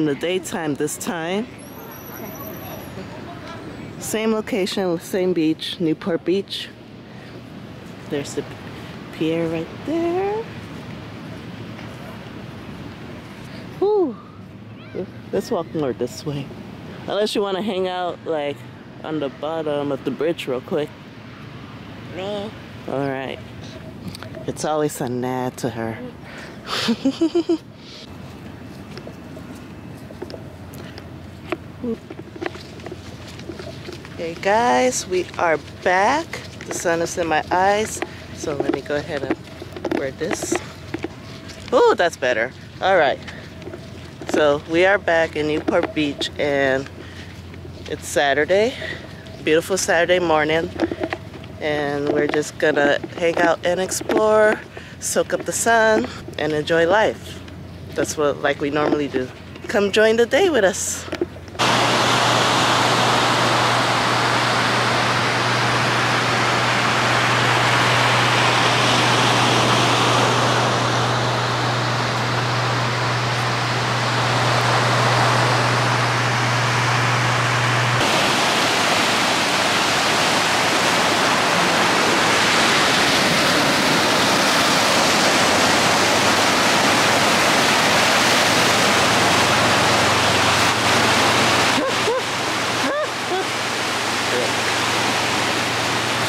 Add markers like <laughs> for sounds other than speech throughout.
in the daytime this time. Same location, same beach, Newport Beach. There's the pier right there. Whew. Let's walk more this way. Unless you want to hang out like on the bottom of the bridge real quick. Me. All right. It's always a nah to her. <laughs> okay guys, we are back. The sun is in my eyes. So let me go ahead and wear this. Oh, that's better. All right. So we are back in Newport Beach and it's Saturday. Beautiful Saturday morning. And we're just gonna hang out and explore, soak up the sun, and enjoy life. That's what like we normally do. Come join the day with us.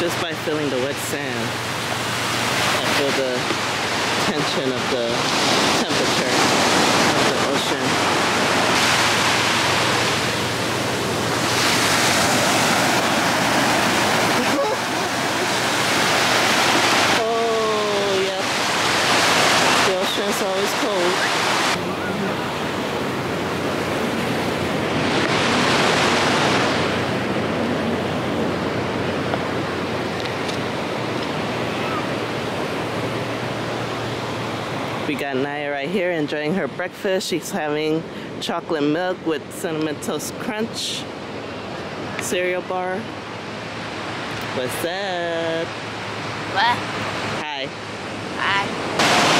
just by feeling the wet sand, I feel the tension of the temperature of the ocean. oh, yep. The ocean's always cold. We got Naiya right here enjoying her breakfast. She's having chocolate milk with Cinnamon Toast Crunch cereal bar. What's up? What? Hi. Hi.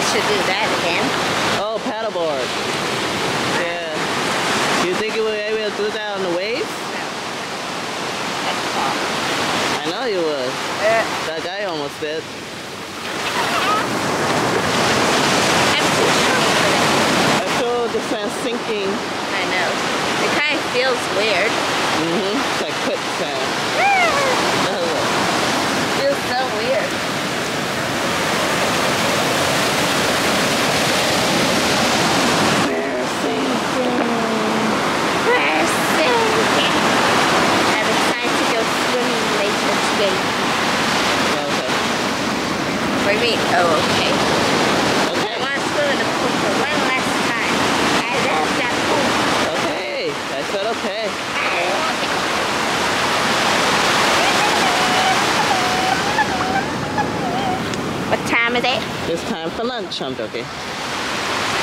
Should do that again. Oh, paddleboard. Yeah. Do you think you would be able to do that on the waves? No. I know you would. Yeah. That guy almost did. I feel the sand sinking. I know. It kind of feels weird. Mm-hmm. It's like quicksand. <laughs> Mean? Oh, okay. Okay. want to swim in the pool for one last time. I love that pool. Okay. I said okay. I love it. What time is it? It's time for lunch. I'm joking.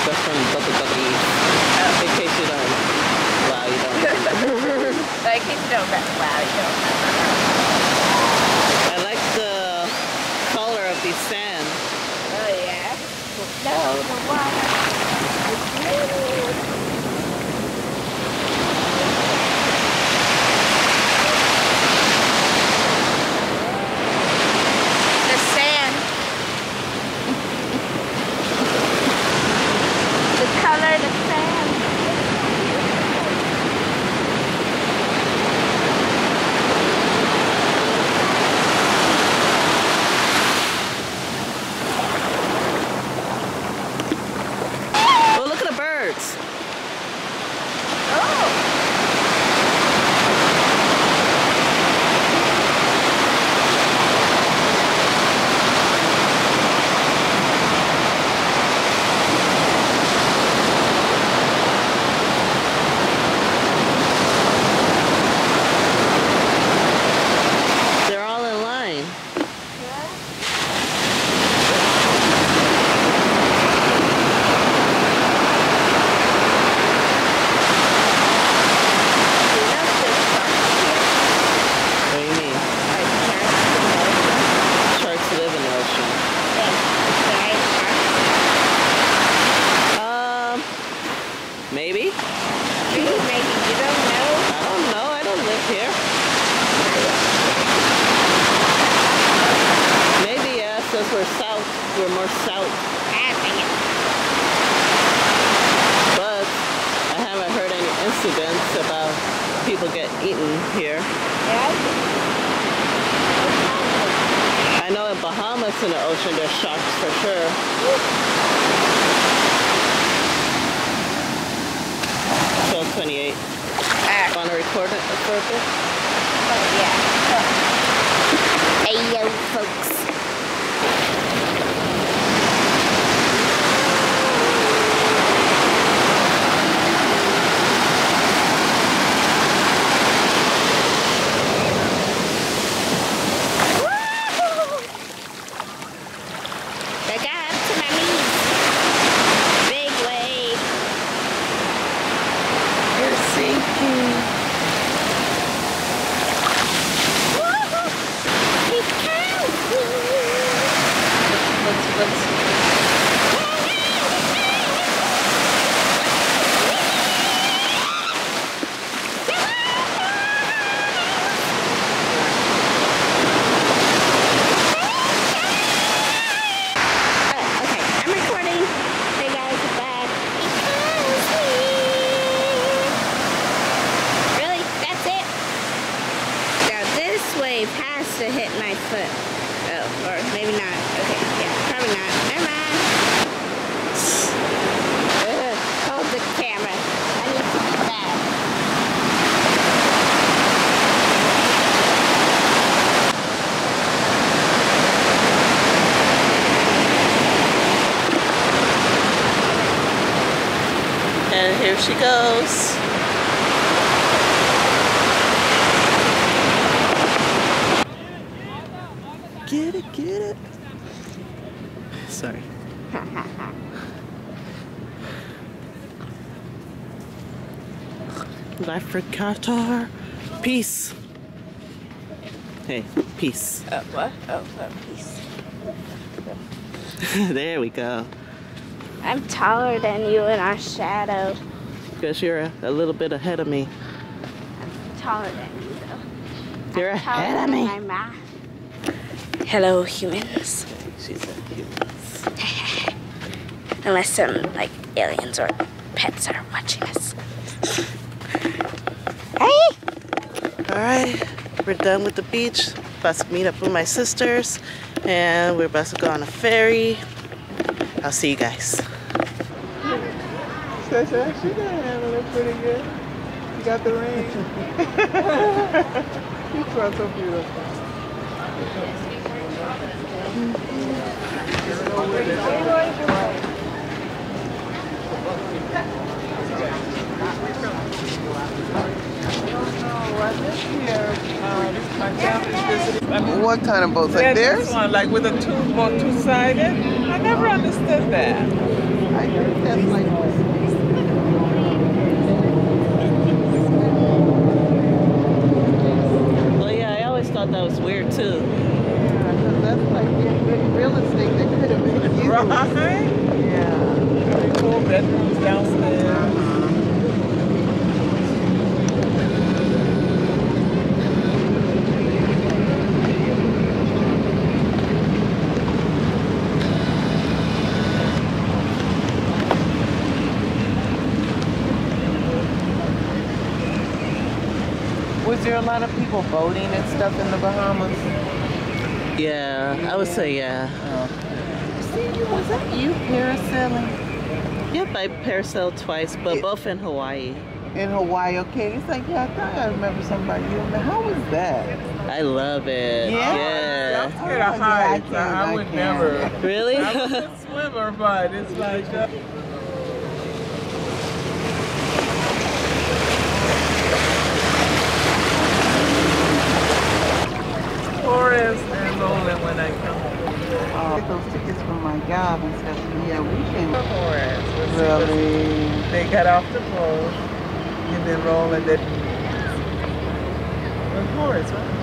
That's from Bubba Bubby. Oh. In case you don't. Wow, you don't. I can know that. Wow, you don't I like the color of these sand. No, the water is blue. The sand. the color of the sand. Oh, look at the birds. Oh. They're all in line. What do you mean? Sharks live in the ocean. Um, maybe. I don't know. I don't live here. Maybe yeah, since we're south, we're more south. But I haven't heard any incidents about people get eaten here. I know in the ocean there's sharks for sure. Twelve twenty-eight. Ah. Want to record it for a bit? Oh, hey yo, folks. I got up to my knees. Big wave. You're sinking. Big cow. Let's let's Oh, okay, I'm recording. Hey guys, we're back. Really? That's it? Now this wave has to hit my foot. Oh, or maybe not. Okay, yeah, probably not. Never mind. Ugh, hold the camera. I need to be back. And here she goes. Get it, get it. Sorry. <laughs> Life for Qatar. Peace. Hey, peace. Oh, what? Oh, oh, peace. <laughs> there we go. I'm taller than you in our shadow. Because you're a, a little bit ahead of me. I'm taller than you though. You're I'm taller ahead of than me. My math. Hello, humans. She's a cute. <laughs> Unless some like aliens or pets are watching us. Hey! All right, we're done with the beach. About to meet up with my sisters, and we're about to go on a ferry. I'll see you guys. Stacey, she can handle it pretty good. You got the range. <laughs> you are so beautiful. What kind of boats? Like Yeah, theirs? one, like with a two, both two-sided. I never understood that. I think that's like Well, yeah, I always thought that was weird too. Because that's like good real estate that could have been used. Right? Yeah. Very cool bedrooms downstairs. Was there a lot of people boating and stuff in the Bahamas? Yeah, I would say yeah. See, was that you parasailing Yep, I parasailed twice, but both in Hawaii. in Hawaii? Okay, it's like yeah, I thought I remember somebody. You remember how was that? I love it. Yeah? Yeah. I'm scared Oh, of I heights. I, I I would can. never. Really? I was a swimmer, but it's like. Uh, Forest and rolling when I come home. Uh, get those tickets from my job and stuff. Yeah, we can Forest. We'll really. They got off the boat and then rolling that. Of course, right?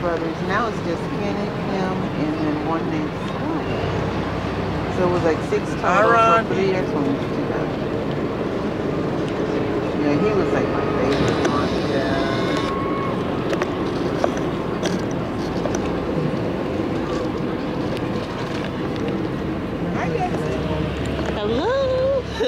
brothers. Now it's just Kenneth, him, and then one named Scott. So it was like six. Aaron. So three X ones together. Yeah, he was like my favorite one. Yeah. Hi, Betsy. Hello. I love Yeah, that's okay.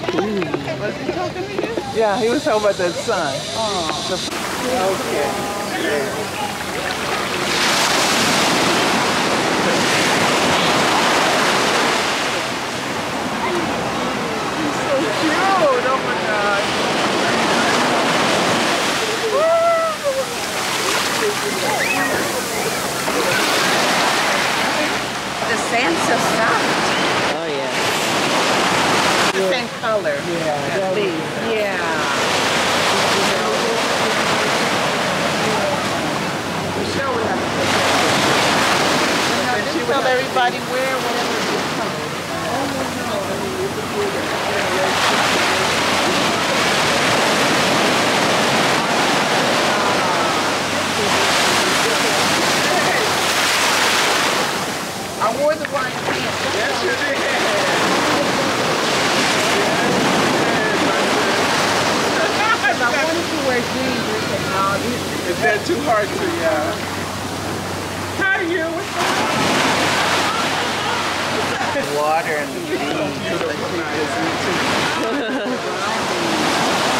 Was he talking to you? Yeah, he was talking about that sun. Oh. Okay. He's so cute. My God. The sand's so soft. Oh yeah. The same color. Yeah. At least. Yeah. Michelle would have to put that tell everybody where, hard Is that too hard to y'all? How are you? Water and the beans. <laughs>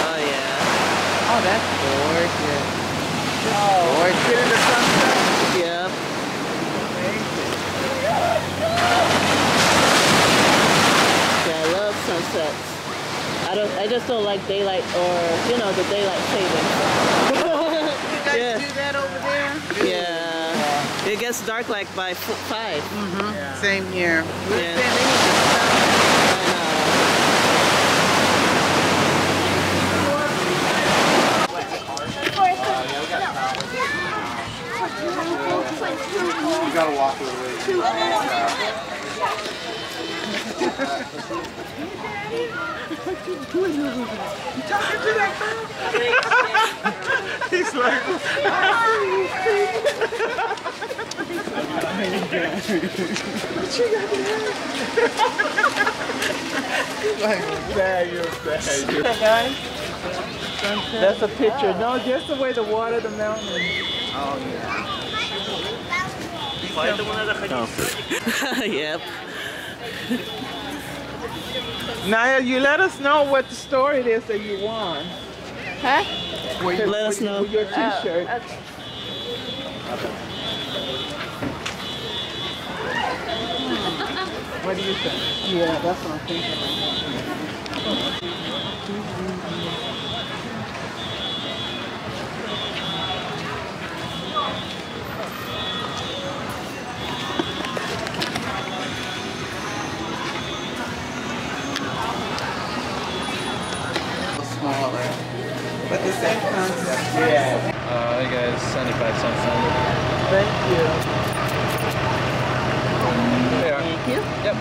oh yeah. Oh, that's gorgeous. Oh, gorgeous. the sunset. Yep. Amazing. I love sunsets. I don't. I just don't like daylight or you know the daylight saving. You guys Yeah. do that over there? yeah. It gets dark like by f- five. Mm-hmm. Same here. We're Yeah. saying they need to stop. I know. You gotta walk away. He's like, like, sad, you're sad. You're guys. That's a picture. No, just the way the water, the mountain. Oh, yeah. Oh. <laughs> yep. <laughs> Naiya, you let us know what the story it is that you won. Huh? With your- Let us know. Your t-shirt. Oh, okay. What do you think? Yeah, that's what I'm thinking. But the same concept. Yeah. Uh, hey guys, 75 cents Sunday. Thank you. There you are. Thank you. Yep.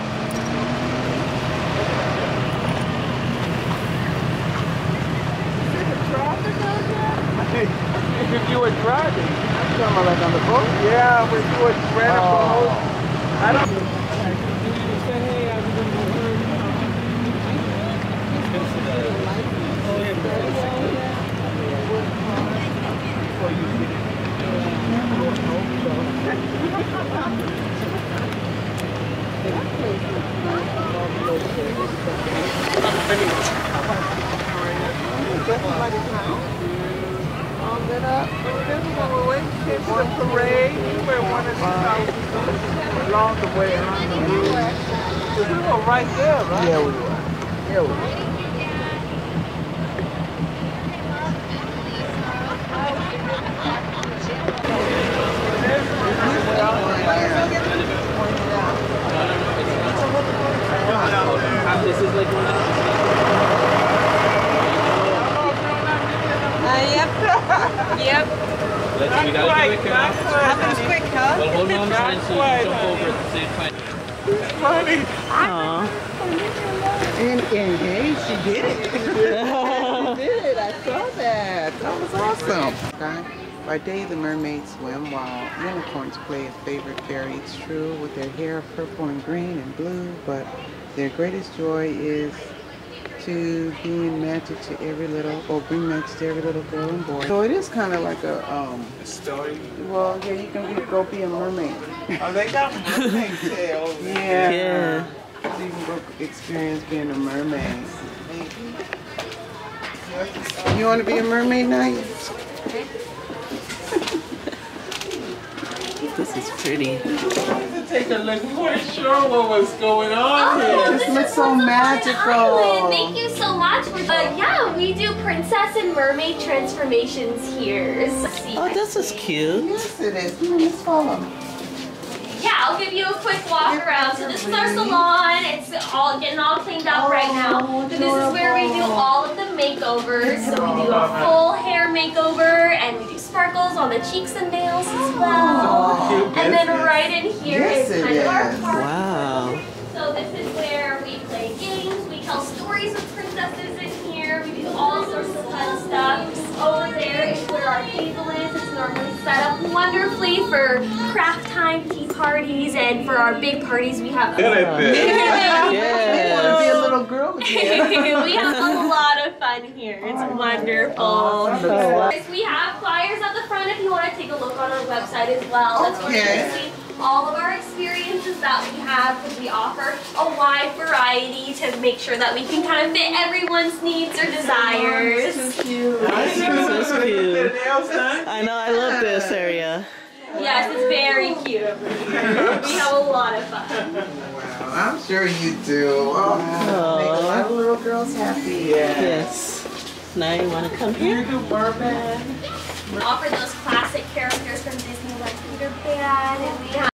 if you were driving, I'm talking about like on the boat. Yeah, when you were spread a boat. I don't. all lit up. Remember when we went to the parade? We were one of the houses along the way around the room. We were right there, right? Yeah, we were. Yeah, we were. Yep. Let's, we gotta do it quick, huh? Happens quick, huh? Well, hold on tight so you can jump over at the same time. Funny. Aw. And, and hey, she did it. she did it. I saw that. That was awesome. By day, the mermaids swim while unicorns play a favorite fairy. It's true with their hair purple and green and blue, but their greatest joy is to being magic to every little, or bring magic to every little girl and boy. So it is kind of like a, um, Story. well, yeah, you can be, go be a mermaid. Oh, they got mermaid <laughs> tails. Yeah. Yeah. So you can go experience being a mermaid. You want to be a mermaid now? <laughs> This is pretty. to take a look. We weren't sure what was going on Oh, here. this This looks is so Island. magical. Thank you so much. For, uh, yeah, we do princess and mermaid transformations here. See. Oh, this is cute. Yes, it is. Let's follow. Yeah, I'll give you a quick walk around. So this is our salon. It's all getting all cleaned up right now. Oh, So this is where we do all of the makeovers. So we do a full hair makeover and we do sparkles on the cheeks and nails as well. And then right in here Yes, is it kind of our is. party. Wow. So this is where we play games, we tell stories of princesses in here, we do all sorts of fun stuff. Over there is where our table is. It's normally set up wonderfully for craft time, tea parties, and for our big parties we have. You want to be a little girl <laughs> again. we have a lot of fun here. It's wonderful. Yes, We have flyers at the front if you want to take a look on our website as well. That's where you Okay. can see all of our experiences that we have because we offer a wide variety to make sure that we can kind of fit everyone's needs or desires. So cute. So cute! I know, I love this area. Yes, it's very cute. We have a lot of fun. Wow, I'm sure you do. Oh, make a lot of little girls happy. Yes. Now you want to come here? We offer those classic characters from Disney like Peter Pan, and we have